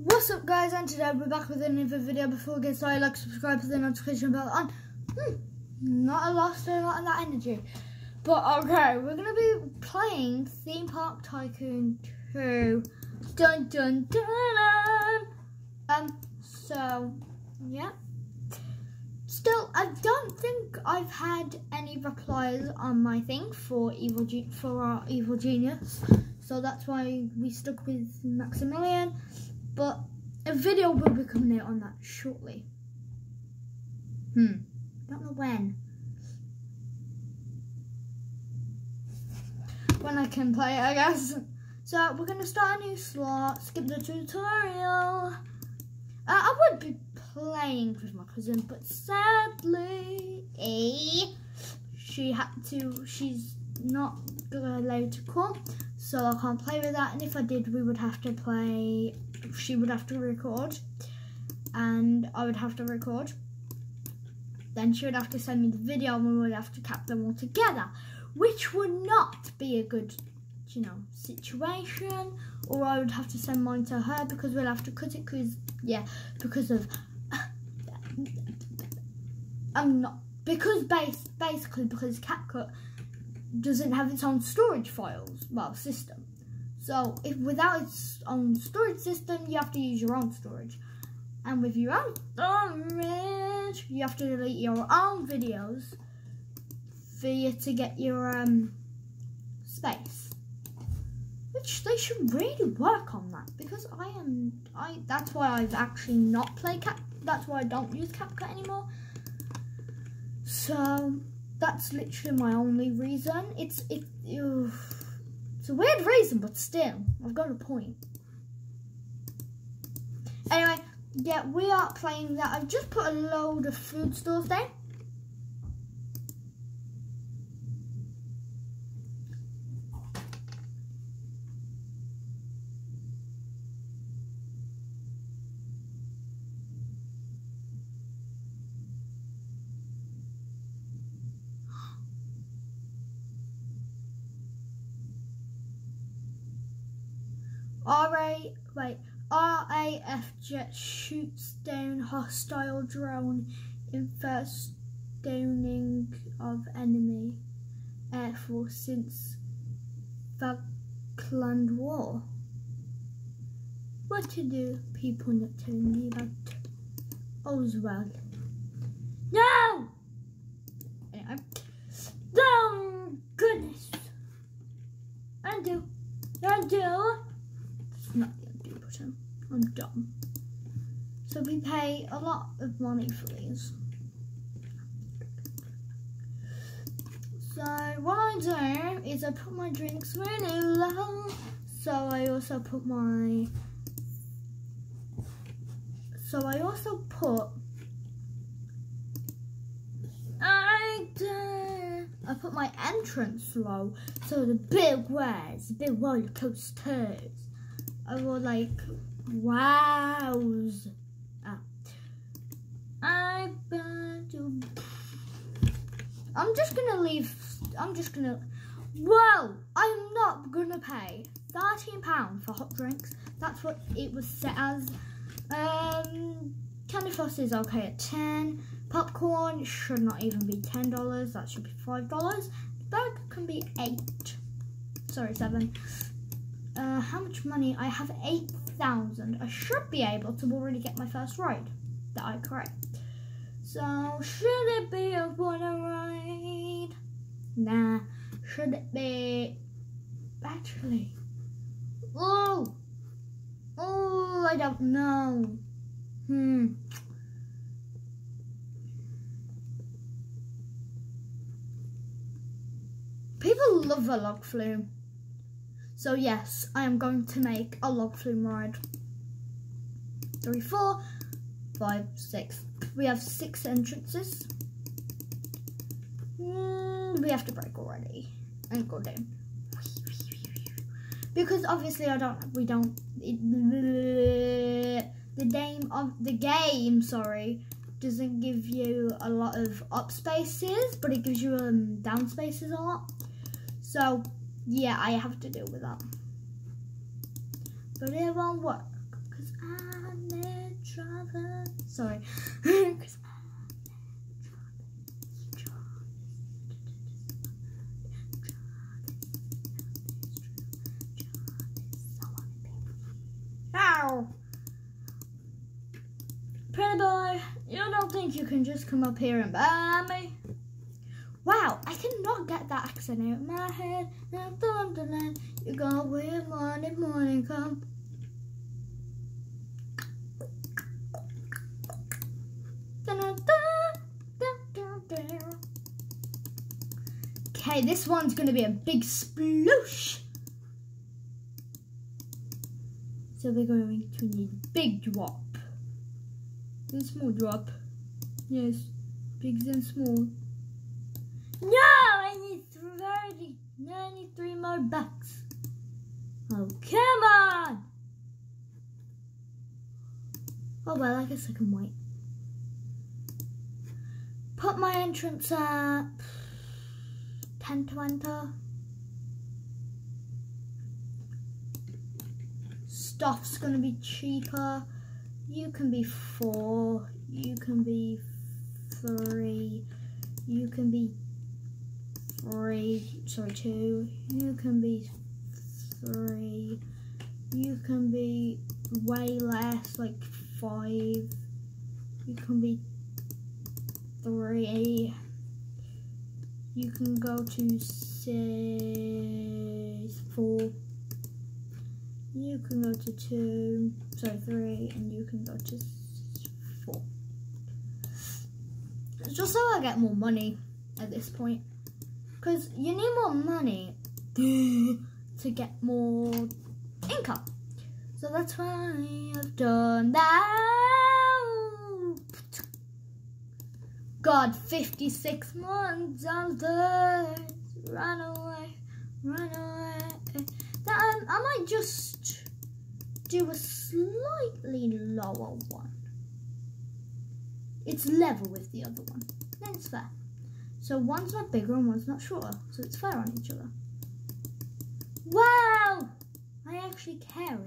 What's up guys? And today we're back with another video. Before we get started like subscribe to the notification bell on hmm, not a lot still not that energy. But okay we're gonna be playing theme park tycoon 2 dun dun dun, um so yeah. Still I don't think I've had any replies on my thing for evil for our evil genius. So that's why we stuck with Maximilian but a video will be coming out on that shortly. Hmm, don't know when. When I can play it, I guess. So we're gonna start a new slot, skip the tutorial. Uh, I would be playing with my cousin, but sadly, eh, she had to, she's not allowed to come, so I can't play with that. And if I did, we would have to play she would have to record and I would have to record. Then she would have to send me the video and we would have to cap them all together, which would not be a good, you know, situation. Or I would have to send mine to her because we'll have to cut it because, yeah, because of, I'm not, because base, basically because CapCut doesn't have its own storage files, well, system. So if without its own storage system, you have to use your own storage. And with your own storage, you have to delete your own videos for you to get your um, space. Which they should really work on that because I am I that's why I've actually not played Cap that's why I don't use CapCut anymore. So that's literally my only reason. It's it. Ugh. It's a weird reason, but still, I've got a point. Anyway, yeah, we are playing that. I've just put a load of food stores there. RA, wait, RAF jet shoots down hostile drone in first downing of enemy air force since the Falkland War. What to do? People not telling me about Oswald. No! Anyway. Oh, goodness. Undo. Undo not the undo button. I'm dumb. So we pay a lot of money for these. So what I do is I put my drinks really low. So I also put my so I also put I I put my entrance low so the big words, the big roller coasters I will like, wows. Ah. I to. I'm just gonna leave. I'm just gonna. Whoa! I'm not gonna pay thirteen pound for hot drinks. That's what it was set as. Um, candy floss is okay at ten. Popcorn should not even be ten dollars. That should be five dollars. Burger can be eight. Sorry, seven uh, how much money? I have 8,000. I should be able to already get my first ride that I correct. So, should it be a water ride? Nah. Should it be... Actually... Oh! Oh, I don't know. Hmm. People love a log flume. So yes, I am going to make a log flume ride. Three, four, five, six. We have six entrances. Mm, we have to break already and go down. Because obviously I don't, we don't, it, the name of the game, sorry, doesn't give you a lot of up spaces, but it gives you um, down spaces a lot. So yeah, I have to deal with that. But it won't work. Cause I'm the driver. Sorry. Ow! Boy, you don't think you can just come up here and buy me? Wow, I cannot get that accent out of my head. Now, Thunderland, you go where morning, morning come. Okay, this one's gonna be a big sploosh. So we're going to need big drop. And small drop. Yes, big and small. No, I need 30, 93 more bucks. Oh, come on. Oh, well, I guess I can wait. Put my entrance at 10 to enter. Stuff's gonna be cheaper. You can be four. You can be three. You can be three. Sorry, two. You can be three. You can be way less, like five. You can be three. You can go to six, four. You can go to two, sorry, three, and you can go to four. Just so I get more money at this point. Because you need more money to get more income. So that's why I've done that. God, 56 months the run away, run away. I might just do a slightly lower one. It's level with the other one. Then it's fair. So one's not bigger and one's not shorter. So it's fair on each other. Wow! I actually care.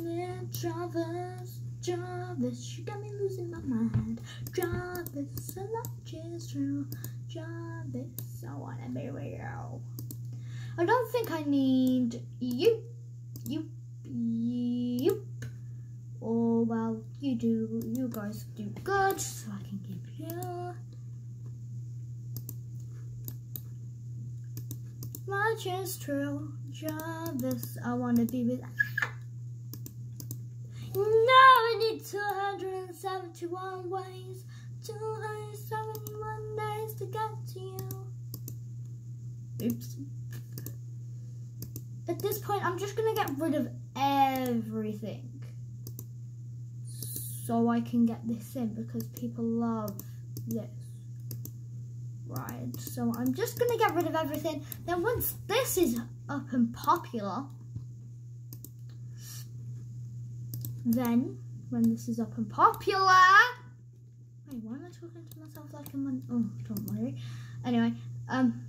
Yeah, Jarvis, Jarvis, you got me losing my mind. Jarvis, a lot is true. Jarvis, I wanna be real. I don't think I need you, you, you. Oh well, you do. You guys do good, so I can give you. Much is true, Jarvis. I wanna be with. No, I need 271 ways, 271 days to get to you. Oops. At this point, I'm just gonna get rid of everything. So I can get this in because people love this. Right, so I'm just gonna get rid of everything. Then once this is up and popular, then when this is up and popular, wait, why am I talking to myself like I'm on, oh, don't worry. Anyway, um,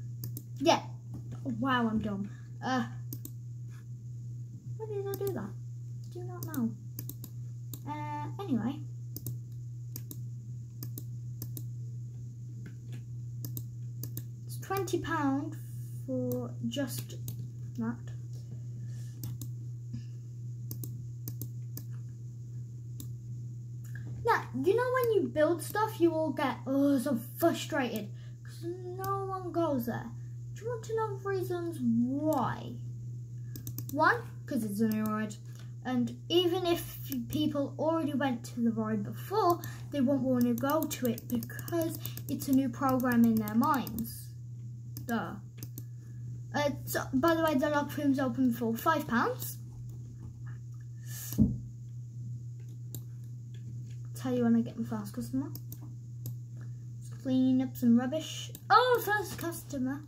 yeah, wow, I'm dumb. Uh, why did I do that? Do not know. Uh, anyway. It's £20 for just that. Now, you know when you build stuff, you all get oh so frustrated because no one goes there. Do you want to know reasons why? One, because it's a new ride. And even if people already went to the ride before, they won't want to go to it because it's a new program in their minds. Duh. Uh, so, by the way, the log flume's open for £5. Tell you when I get my first customer. Just clean up some rubbish. Oh, first customer.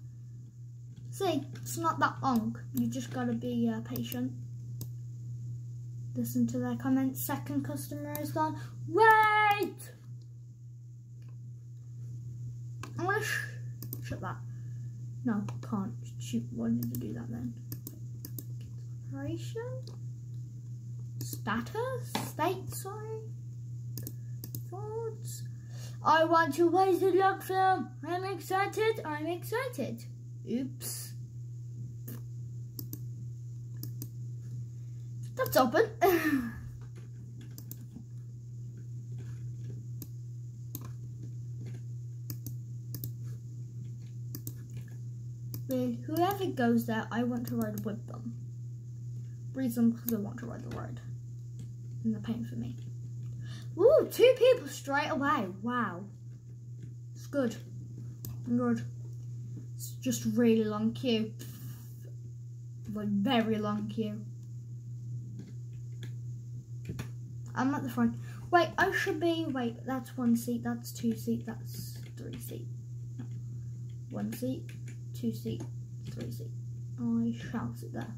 See, it's not that long. You just gotta be uh, patient. Listen to their comments. Second customer is gone. Wait! I'm gonna sh shut that. No, can't. Shoot, did I do that then? Operation? status, state, sorry. Thoughts. I want to watch the log flume. I'm excited. I'm excited. Oops. Open. whoever goes there, I want to ride with them. Reason because I want to ride the ride. And they're paying for me. Ooh, two people straight away. Wow. It's good. Good. It's just really long queue. Like very long queue. I'm at the front. Wait, I should be. Wait, that's one seat. That's two seat. That's three seat. One seat, two seat, three seat. I shall sit there.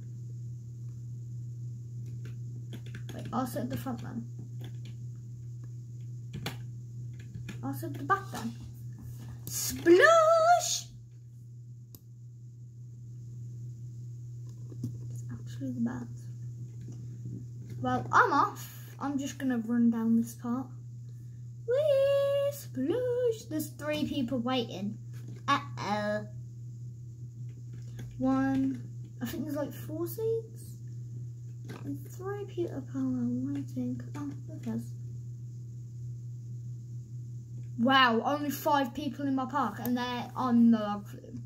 Wait, I'll sit at the front then. I'll sit at the back then. Sploosh! It's actually the best. Well, I'm off. I'm just gonna run down this part. Whee! Sploosh! There's three people waiting. Uh-oh. One, I think there's like four seats. And three people are waiting. Oh, okay. Wow, only five people in my park and they're on the log flume.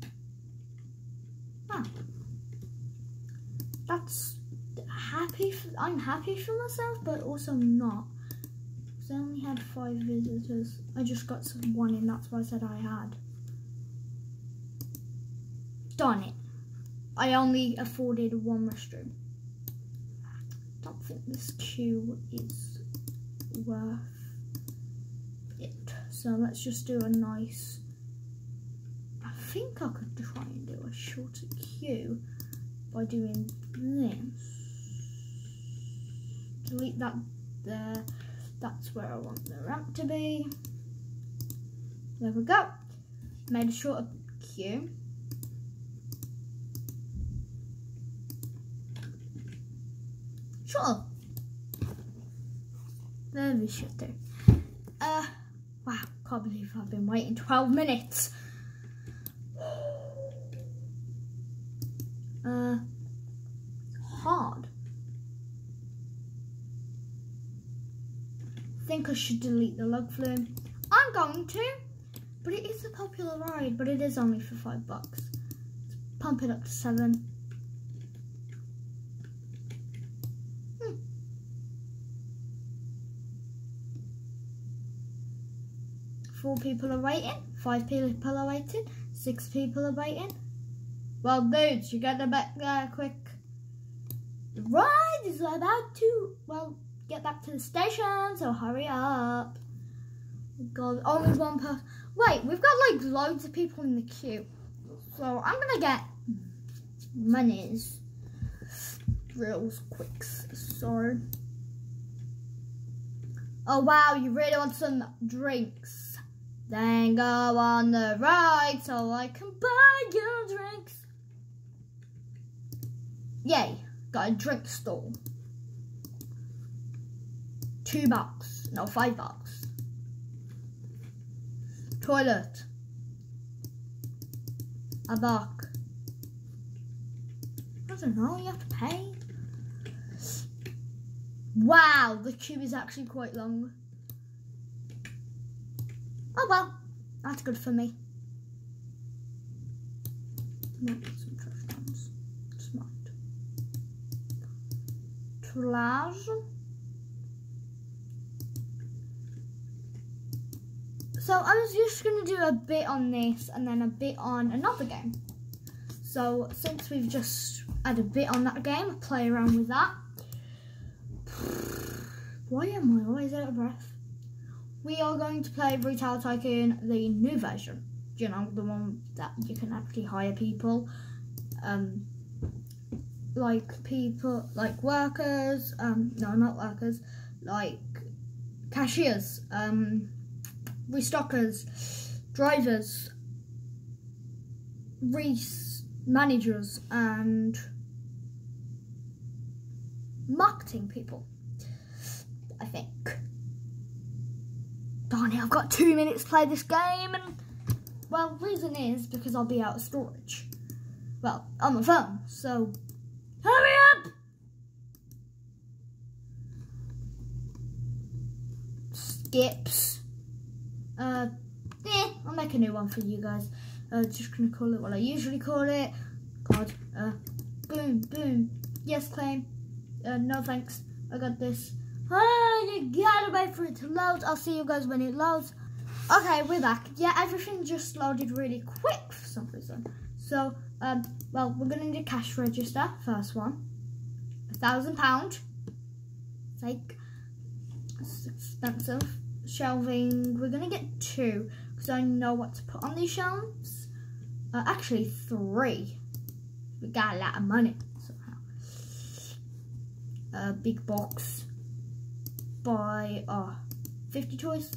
Wow. That's happy. I'm happy for myself, but also not. I only had five visitors. I just got one in, that's why I said I had. Darn it. I only afforded one restroom. Don't think this queue is worth it. So let's just do a nice, I think I could try and do a shorter queue by doing this. Delete that there. That's where I want the ramp to be. There we go. Made a shorter queue. Sure. There we should do. Uh, wow, can't believe I've been waiting 12 minutes. Uh, hard. Think I should delete the log flume. I'm going to, but it is a popular ride, but it is only for five bucks. Let's pump it up to seven. Hmm. Four people are waiting. Five people are waiting. Six people are waiting. Well, dudes, you get the back there quick. The ride is about to, well, get back to the station, so hurry up. God, only one person. Wait, we've got like loads of people in the queue. So I'm gonna get monies real quick. So, oh wow, you really want some drinks? Then go on the ride so I can buy you drinks. Yay, got a drink stall. Two bucks, no, five bucks. Toilet. A buck. I don't know, you have to pay. Wow, the tube is actually quite long. Oh well, that's good for me. some trash cans. Smart. Trash. So I was just going to do a bit on this and then a bit on another game. So since we've just had a bit on that game, play around with that. Why am I always out of breath? we are going to play Retail Tycoon, the new version. You know, the one that you can actually hire people. Um, like people, like workers, um, no, not workers, like cashiers, um, restockers, drivers, reese managers, and marketing people. I think. Darn it, I've got two minutes to play this game and well, reason is because I'll be out of storage. Well, on the phone, so hurry up! Skips. Uh, eh, I'll make a new one for you guys. Uh, just gonna call it what I usually call it. God, uh, boom, boom. Yes, claim. Uh, no thanks. I got this. Ah, you gotta wait for it to load. I'll see you guys when it loads. Okay, we're back. Yeah, everything just loaded really quick for some reason. So, um, well, we're gonna need a cash register. First one, a thousand pound. Like, it's expensive. Shelving. We're gonna get two because I know what to put on these shelves. Uh, actually, three. We got a lot of money somehow. A big box by uh, 50 toys.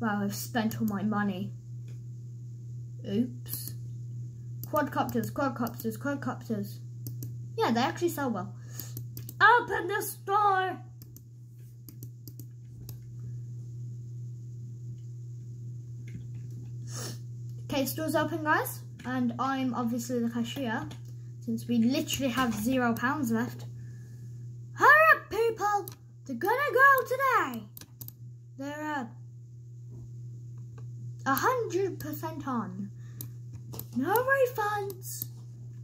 Wow, I've spent all my money. Oops. Quadcopters, quadcopters, quadcopters. Yeah, they actually sell well. Open the store! Okay, store's open, guys. And I'm obviously the cashier, since we literally have zero pounds left. Hurry up, people! They're gonna go today! They're, uh, a hundred percent on. No refunds.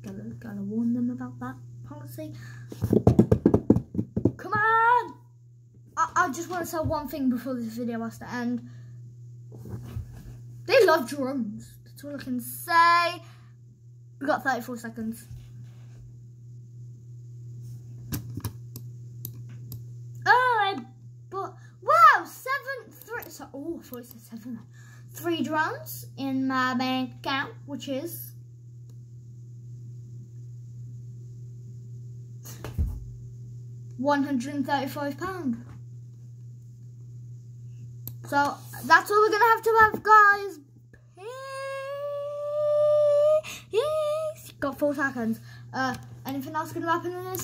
Gotta, gotta warn them about that policy. Come on! I, I just want to say one thing before this video has to end. They love drums. That's all I can say. We got 34 seconds. Oh. So, oh, I thought it said seven three drums in my bank account, which is one hundred and thirty-five pound. So that's all we're gonna have to have, guys. Got four seconds. Uh, anything else gonna happen in this?